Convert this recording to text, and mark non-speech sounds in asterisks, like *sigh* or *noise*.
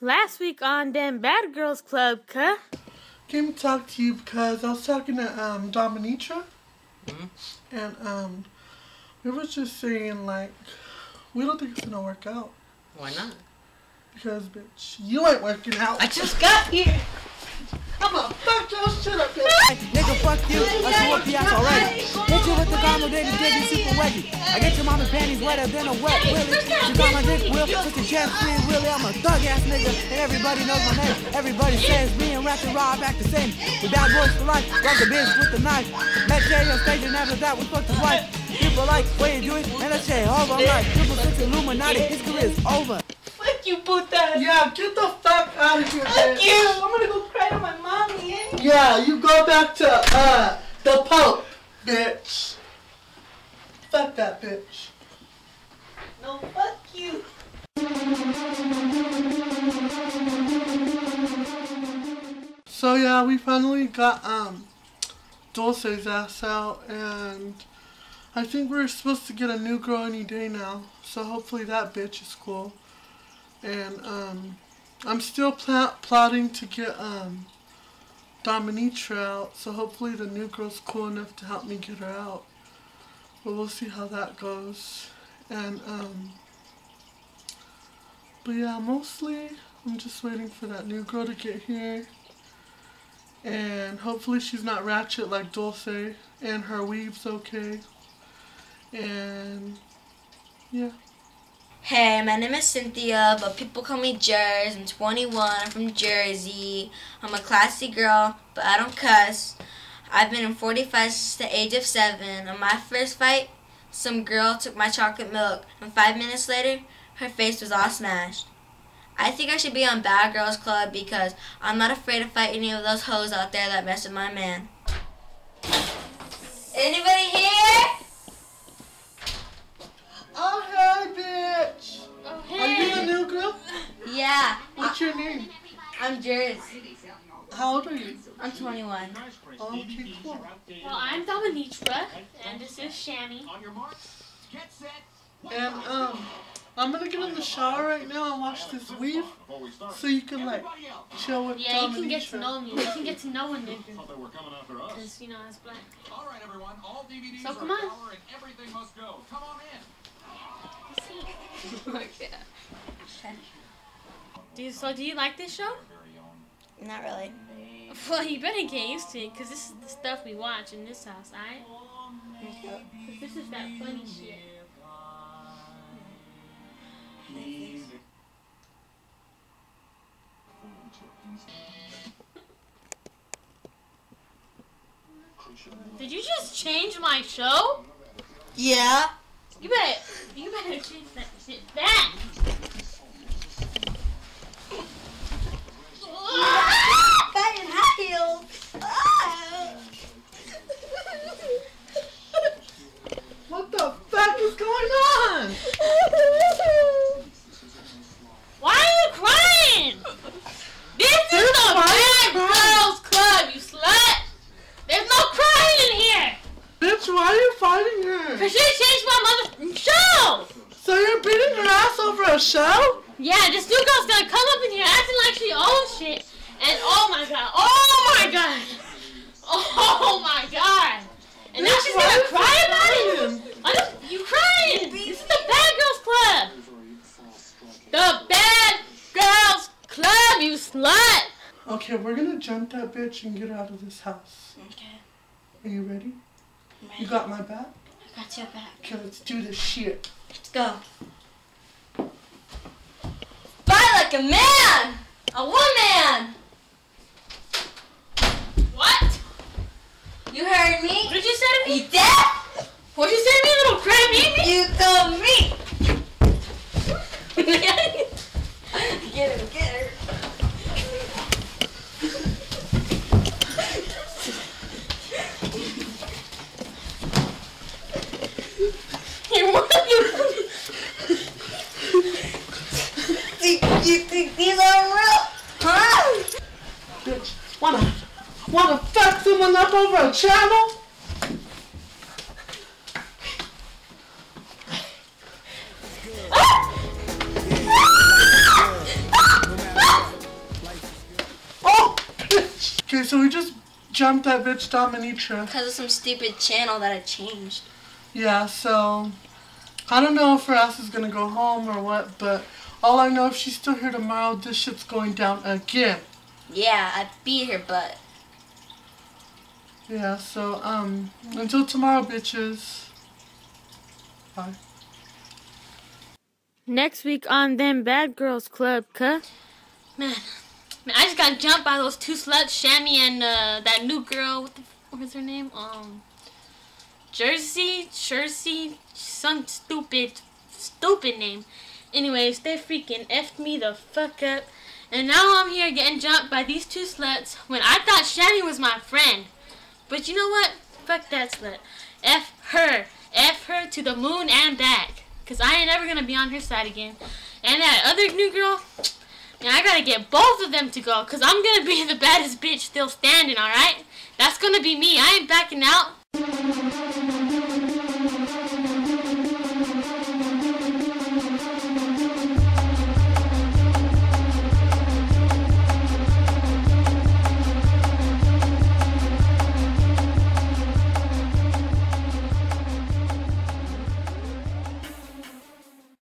Last week on Them Bad Girls Club, cuh? Came to talk to you because I was talking to um, Dominitra. Mhm. And um, we were just saying, like, we don't think it's going to work out. Why not? Because, bitch, you ain't working out. I just got here. I'm gonna fuck your shit up, bitch. Nigga, fuck you. I show up the ass already. Hit you with the garment, then the diggy super wetty. I get your mama panties wetter than a wet willy. She got my dick wheel, such a chest free willy. I'm a thug ass nigga, and everybody knows my name. Everybody says me and Ratchet Rob act the same. We bad boys for life, rob the bitch with the knife. Met Jay on stage, and after that we fucked his wife. People like, what you doing? And I say, over. I'm like, triple six Illuminati, his career is over. Fuck you, puta. Yeah, get the fuck out of here, Fuck you. I'm gonna go cry to my mommy, eh? Yeah, you go back to uh the Pope, bitch. Fuck that bitch. No, fuck you. So yeah, we finally got um Dulce's ass out and I think we're supposed to get a new girl any day now. So hopefully that bitch is cool. And um I'm still pla- plotting to get um Dominitra out. So hopefully the new girl's cool enough to help me get her out. But we'll see how that goes. And um but yeah, mostly I'm just waiting for that new girl to get here. And hopefully she's not ratchet like Dulce. And her weave's okay. And yeah. Hey, my name is Cynthia, but people call me Jerz. I'm 21. I'm from Jersey. I'm a classy girl, but I don't cuss. I've been in 45 since the age of 7. On my first fight, some girl took my chocolate milk, and five minutes later, her face was all smashed. I think I should be on Bad Girls Club because I'm not afraid to fight any of those hoes out there that mess with my man. Anybody here? Oh hey bitch! Oh, hey. Are you the new girl? Yeah, What's your name? I'm Jerz. How old are you? I'm 21. Oh, okay, cool. Well, I'm Dominitra, and this is Shammy. And um I'm gonna get in the shower right now and wash this weave so you can like chill with Yeah, you can get to know me. You can get to know a nigga. Because, you know, it's black. All right, everyone. All DVDs So are come on. color and everything must go. Come on in. *laughs* Do you, so, do you like this show? Not really. *laughs* Well, you better get used to it, because this is the stuff we watch in this house, alright? This is that funny shit. Did you just change my show? Yeah. You better, you better change that shit. Back in high heels. What the fuck is going on? Why are you crying? This is the Bad Girls Club, you slut. There's no crying in here. Bitch, why are you fighting her? Cause she changed my mother show. So you're beating her ass over a show? Yeah, this new girl's gonna come up in here acting like she owns shit. And oh my god, oh my god, *laughs* oh my god. And now she's gonna cry about it? crying? Why don't you crying? This is the Bad Girls Club. The Bad Girls Club, you slut. Okay, we're gonna jump that bitch and get her out of this house. Okay. Are you ready? You got my back? I got your back. Okay, let's do this shit. Let's go. Fight like a man! A woman! What? You heard me? What did you say to me? You deaf? What did you say to me, little crybaby? You told me! hung up over a channel? Oh! Okay, so we just jumped that bitch Dominitra. Because of some stupid channel that I changed. Yeah, so I don't know if her ass is gonna go home or what, but all I know if she's still here tomorrow, this shit's going down again. Yeah, I beat her butt. Yeah, so um until tomorrow bitches. Bye. Next week on them Bad Girls Club, cuh. Man, man, I just got jumped by those two sluts, Shammy and uh, that new girl. What the what was her name? Um, Jersey, Jersey, some stupid, stupid name. Anyways, they freaking effed me the fuck up, and now I'm here getting jumped by these two sluts when I thought Shammy was my friend. But you know what? Fuck that slut. F her. F her to the moon and back. Cause I ain't ever gonna be on her side again. And that other new girl, man, I gotta get both of them to go. Cause I'm gonna be *laughs* the baddest bitch still standing, alright? That's gonna be me. I ain't backing out.